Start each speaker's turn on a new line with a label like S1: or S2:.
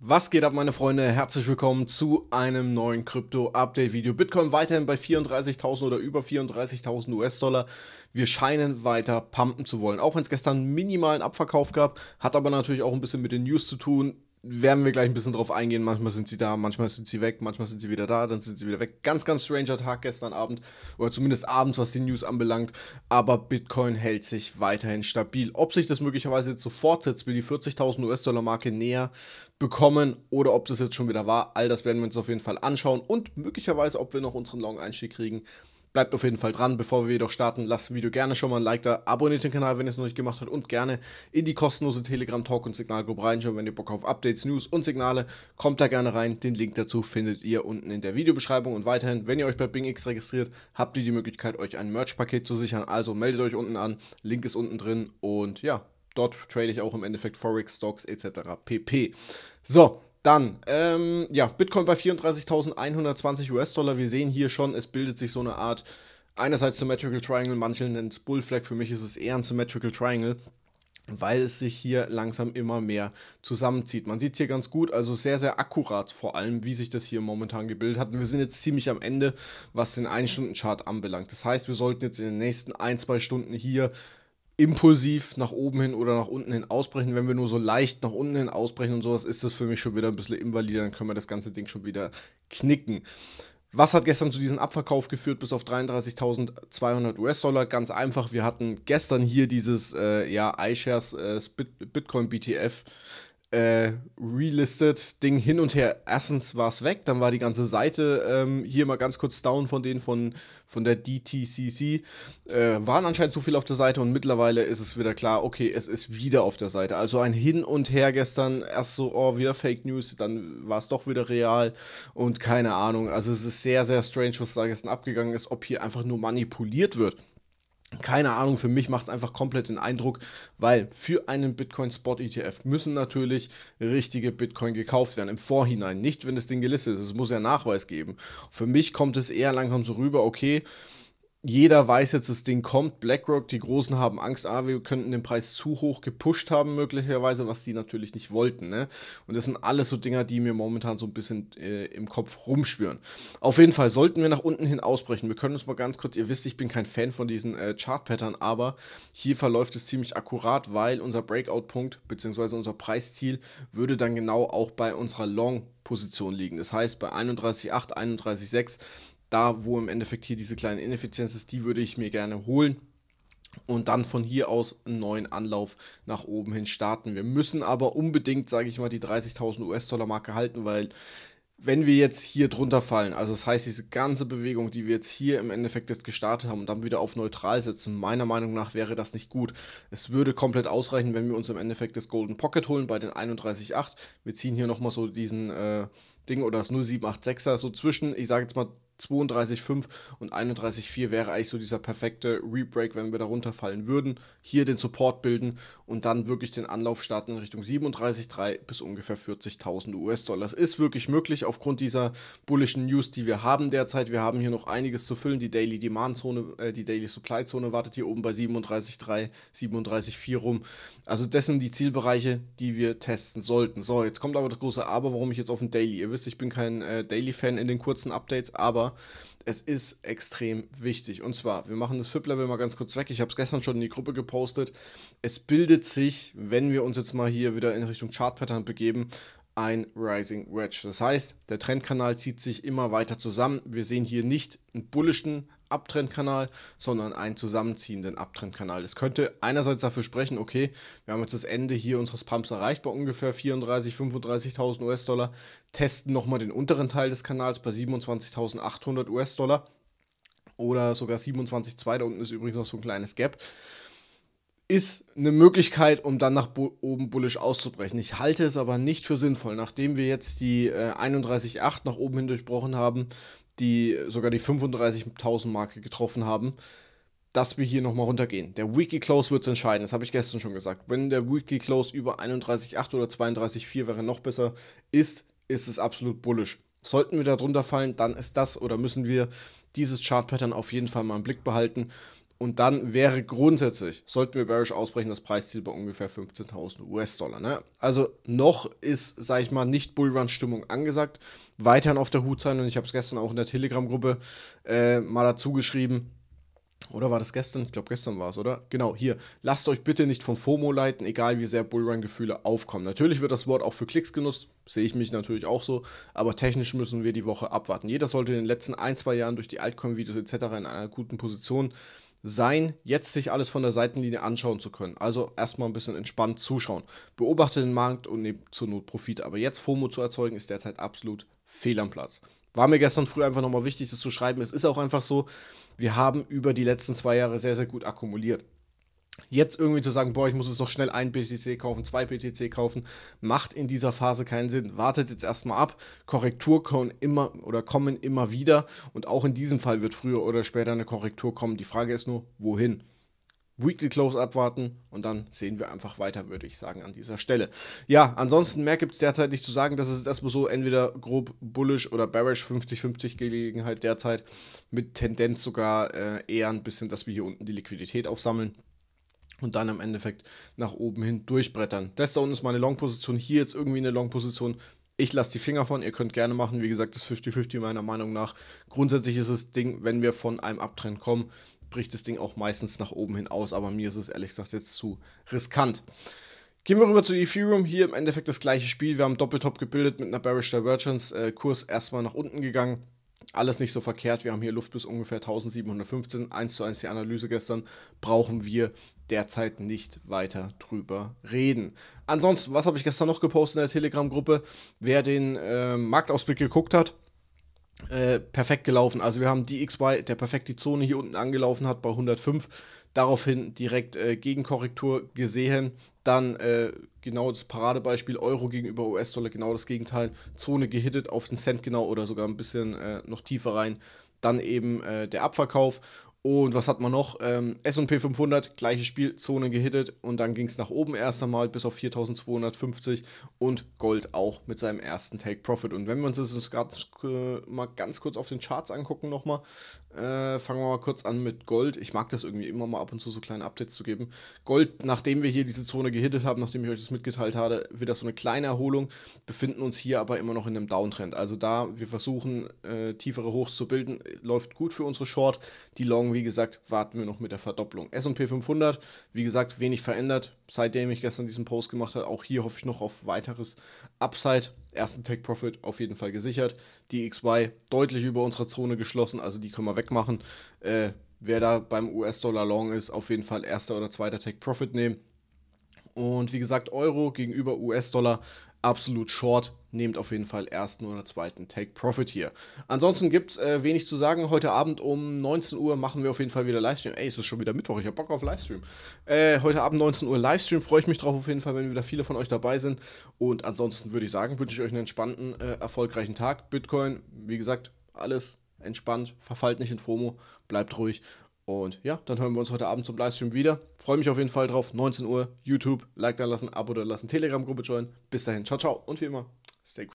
S1: Was geht ab, meine Freunde? Herzlich willkommen zu einem neuen Krypto-Update-Video. Bitcoin weiterhin bei 34.000 oder über 34.000 US-Dollar. Wir scheinen weiter pumpen zu wollen. Auch wenn es gestern minimalen Abverkauf gab, hat aber natürlich auch ein bisschen mit den News zu tun werden wir gleich ein bisschen drauf eingehen. Manchmal sind sie da, manchmal sind sie weg, manchmal sind sie wieder da, dann sind sie wieder weg. Ganz, ganz stranger Tag gestern Abend oder zumindest abends, was die News anbelangt. Aber Bitcoin hält sich weiterhin stabil. Ob sich das möglicherweise jetzt so fortsetzt, wir die 40.000 US-Dollar-Marke näher bekommen oder ob das jetzt schon wieder war, all das werden wir uns auf jeden Fall anschauen und möglicherweise, ob wir noch unseren Long-Einstieg kriegen. Bleibt auf jeden Fall dran. Bevor wir jedoch starten, lasst dem Video gerne schon mal ein Like da, abonniert den Kanal, wenn ihr es noch nicht gemacht habt und gerne in die kostenlose Telegram Talk und Signalgruppe reinschauen, wenn ihr Bock auf Updates, News und Signale, kommt da gerne rein. Den Link dazu findet ihr unten in der Videobeschreibung und weiterhin, wenn ihr euch bei BingX registriert, habt ihr die Möglichkeit, euch ein Merch-Paket zu sichern. Also meldet euch unten an, Link ist unten drin und ja, dort trade ich auch im Endeffekt Forex, Stocks etc. pp. So, dann, ähm, ja, Bitcoin bei 34.120 US-Dollar. Wir sehen hier schon, es bildet sich so eine Art, einerseits Symmetrical Triangle, manche nennen es Bullflag, für mich ist es eher ein Symmetrical Triangle weil es sich hier langsam immer mehr zusammenzieht. Man sieht es hier ganz gut, also sehr, sehr akkurat vor allem, wie sich das hier momentan gebildet hat. Und wir sind jetzt ziemlich am Ende, was den 1-Stunden-Chart anbelangt. Das heißt, wir sollten jetzt in den nächsten 1, 2 Stunden hier impulsiv nach oben hin oder nach unten hin ausbrechen. Wenn wir nur so leicht nach unten hin ausbrechen und sowas, ist das für mich schon wieder ein bisschen invalider. Dann können wir das ganze Ding schon wieder knicken. Was hat gestern zu diesem Abverkauf geführt bis auf 33.200 US-Dollar? Ganz einfach, wir hatten gestern hier dieses äh, ja, iShares äh, Bitcoin BTF äh, relisted Ding hin und her. Erstens war es weg, dann war die ganze Seite ähm, hier mal ganz kurz down von denen von, von der DTCC. Äh, waren anscheinend zu viel auf der Seite und mittlerweile ist es wieder klar, okay, es ist wieder auf der Seite. Also ein Hin und Her gestern, erst so, oh, wieder Fake News, dann war es doch wieder real und keine Ahnung. Also es ist sehr, sehr strange, was da gestern abgegangen ist, ob hier einfach nur manipuliert wird. Keine Ahnung, für mich macht es einfach komplett den Eindruck, weil für einen Bitcoin Spot ETF müssen natürlich richtige Bitcoin gekauft werden im Vorhinein, nicht wenn das Ding gelistet ist. Es muss ja Nachweis geben. Für mich kommt es eher langsam so rüber, okay, jeder weiß jetzt, das Ding kommt. BlackRock, die Großen haben Angst, ah, wir könnten den Preis zu hoch gepusht haben, möglicherweise, was die natürlich nicht wollten. Ne? Und das sind alles so Dinger, die mir momentan so ein bisschen äh, im Kopf rumschwören. Auf jeden Fall sollten wir nach unten hin ausbrechen. Wir können uns mal ganz kurz, ihr wisst, ich bin kein Fan von diesen äh, Chart-Pattern, aber hier verläuft es ziemlich akkurat, weil unser Breakout-Punkt bzw. unser Preisziel würde dann genau auch bei unserer Long-Position liegen. Das heißt, bei 31,8, 31,6 da, wo im Endeffekt hier diese kleine Ineffizienz ist, die würde ich mir gerne holen und dann von hier aus einen neuen Anlauf nach oben hin starten. Wir müssen aber unbedingt, sage ich mal, die 30.000 US-Dollar Marke halten, weil wenn wir jetzt hier drunter fallen, also das heißt, diese ganze Bewegung, die wir jetzt hier im Endeffekt jetzt gestartet haben und dann wieder auf neutral setzen, meiner Meinung nach wäre das nicht gut. Es würde komplett ausreichen, wenn wir uns im Endeffekt das Golden Pocket holen bei den 31,8. Wir ziehen hier nochmal so diesen äh, Ding oder das 0786er so zwischen, ich sage jetzt mal 32,5 und 31,4 wäre eigentlich so dieser perfekte Rebreak, wenn wir da runterfallen würden. Hier den Support bilden und dann wirklich den Anlauf starten in Richtung 37,3 bis ungefähr 40.000 US-Dollar. Das ist wirklich möglich aufgrund dieser bullischen News, die wir haben derzeit. Wir haben hier noch einiges zu füllen. Die Daily Demand Zone, äh, die Daily Supply Zone wartet hier oben bei 37,3, 37,4 rum. Also das sind die Zielbereiche, die wir testen sollten. So, jetzt kommt aber das große Aber, warum ich jetzt auf den Daily. Ihr wisst, ich bin kein äh, Daily-Fan in den kurzen Updates, aber es ist extrem wichtig. Und zwar, wir machen das FIP-Level mal ganz kurz weg. Ich habe es gestern schon in die Gruppe gepostet. Es bildet sich, wenn wir uns jetzt mal hier wieder in Richtung Chart-Pattern begeben, ein Rising Wedge. Das heißt, der Trendkanal zieht sich immer weiter zusammen. Wir sehen hier nicht einen bullischen Abtrendkanal, sondern einen zusammenziehenden Abtrendkanal. Das könnte einerseits dafür sprechen, okay, wir haben jetzt das Ende hier unseres Pumps erreicht bei ungefähr 34.000, 35.000 US-Dollar, testen nochmal den unteren Teil des Kanals bei 27.800 US-Dollar oder sogar 27,2, da unten ist übrigens noch so ein kleines Gap ist eine Möglichkeit, um dann nach oben bullisch auszubrechen. Ich halte es aber nicht für sinnvoll, nachdem wir jetzt die äh, 31,8 nach oben hin durchbrochen haben, die sogar die 35.000 Marke getroffen haben, dass wir hier nochmal runtergehen. Der Weekly Close wird es entscheiden, das habe ich gestern schon gesagt. Wenn der Weekly Close über 31,8 oder 32,4 wäre noch besser ist, ist es absolut bullisch. Sollten wir da drunter fallen, dann ist das oder müssen wir dieses Chart-Pattern auf jeden Fall mal im Blick behalten Und dann wäre grundsätzlich, sollten wir bearish ausbrechen, das Preisziel bei ungefähr 15.000 US-Dollar. Ne? Also noch ist, sage ich mal, nicht Bullrun-Stimmung angesagt. Weiterhin auf der Hut sein und ich habe es gestern auch in der Telegram-Gruppe äh, mal dazu geschrieben oder war das gestern? Ich glaube, gestern war es, oder? Genau, hier. Lasst euch bitte nicht vom FOMO leiten, egal wie sehr Bullrun-Gefühle aufkommen. Natürlich wird das Wort auch für Klicks genutzt, sehe ich mich natürlich auch so, aber technisch müssen wir die Woche abwarten. Jeder sollte in den letzten ein, zwei Jahren durch die Altcoin-Videos etc. in einer guten Position sein, jetzt sich alles von der Seitenlinie anschauen zu können. Also erstmal ein bisschen entspannt zuschauen. Beobachte den Markt und nehmt zur Not Profit. Aber jetzt FOMO zu erzeugen, ist derzeit absolut fehl am Platz. War mir gestern früh einfach nochmal wichtig, das zu schreiben. Es ist auch einfach so, wir haben über die letzten zwei Jahre sehr, sehr gut akkumuliert. Jetzt irgendwie zu sagen, boah, ich muss jetzt noch schnell ein BTC kaufen, zwei BTC kaufen, macht in dieser Phase keinen Sinn. Wartet jetzt erstmal ab. Korrektur kommen immer oder kommen immer wieder und auch in diesem Fall wird früher oder später eine Korrektur kommen. Die Frage ist nur, wohin? Weekly Close abwarten und dann sehen wir einfach weiter, würde ich sagen, an dieser Stelle. Ja, ansonsten mehr gibt es derzeit nicht zu sagen. Das ist erstmal so entweder grob bullish oder bearish 50-50 Gelegenheit derzeit mit Tendenz sogar äh, eher ein bisschen, dass wir hier unten die Liquidität aufsammeln und dann im Endeffekt nach oben hin durchbrettern. Das da unten ist meine Long-Position. Hier jetzt irgendwie eine Long-Position. Ich lasse die Finger von, ihr könnt gerne machen. Wie gesagt, das 50-50 meiner Meinung nach. Grundsätzlich ist das Ding, wenn wir von einem Abtrend kommen, bricht das Ding auch meistens nach oben hin aus, aber mir ist es ehrlich gesagt jetzt zu riskant. Gehen wir rüber zu Ethereum. Hier im Endeffekt das gleiche Spiel. Wir haben Doppeltop gebildet mit einer Bearish Divergence. Äh, Kurs erstmal nach unten gegangen. Alles nicht so verkehrt. Wir haben hier Luft bis ungefähr 1715. 1 zu 1 die Analyse gestern. Brauchen wir derzeit nicht weiter drüber reden. Ansonsten, was habe ich gestern noch gepostet in der Telegram-Gruppe? Wer den äh, Marktausblick geguckt hat, äh, perfekt gelaufen. Also wir haben DXY, der perfekt die Zone hier unten angelaufen hat bei 105. Daraufhin direkt äh, Gegenkorrektur gesehen. Dann äh, genau das Paradebeispiel Euro gegenüber US-Dollar, genau das Gegenteil. Zone gehittet auf den Cent genau oder sogar ein bisschen äh, noch tiefer rein. Dann eben äh, der Abverkauf und was hat man noch? Ähm, SP 500, gleiches Spiel, Zone gehittet und dann ging es nach oben erst einmal bis auf 4250 und Gold auch mit seinem ersten Take Profit. Und wenn wir uns das ganz, äh, mal ganz kurz auf den Charts angucken nochmal, äh, fangen wir mal kurz an mit Gold. Ich mag das irgendwie immer mal ab und zu so kleine Updates zu geben. Gold, nachdem wir hier diese Zone gehittet haben, nachdem ich euch das mitgeteilt habe, wird das so eine kleine Erholung, befinden uns hier aber immer noch in einem Downtrend. Also da wir versuchen, äh, tiefere Hochs zu bilden, läuft gut für unsere Short. Die Long wie gesagt, warten wir noch mit der Verdopplung. SP 500, wie gesagt, wenig verändert, seitdem ich gestern diesen Post gemacht habe. Auch hier hoffe ich noch auf weiteres Upside. Ersten Take Profit auf jeden Fall gesichert. Die XY deutlich über unserer Zone geschlossen, also die können wir wegmachen. Äh, wer da beim US-Dollar Long ist, auf jeden Fall erster oder zweiter Take Profit nehmen. Und wie gesagt, Euro gegenüber US-Dollar absolut short. Nehmt auf jeden Fall ersten oder zweiten Take Profit hier. Ansonsten gibt es äh, wenig zu sagen. Heute Abend um 19 Uhr machen wir auf jeden Fall wieder Livestream. Ey, es ist schon wieder Mittwoch, ich habe Bock auf Livestream. Äh, heute Abend 19 Uhr Livestream. Freue ich mich drauf auf jeden Fall, wenn wieder viele von euch dabei sind. Und ansonsten würde ich sagen, wünsche ich euch einen entspannten, äh, erfolgreichen Tag. Bitcoin, wie gesagt, alles entspannt. Verfallt nicht in FOMO. Bleibt ruhig. Und ja, dann hören wir uns heute Abend zum Livestream wieder. Freue mich auf jeden Fall drauf. 19 Uhr, YouTube, Like da lassen, Abo da lassen, Telegram-Gruppe joinen. Bis dahin, ciao, ciao und wie immer, stay cool.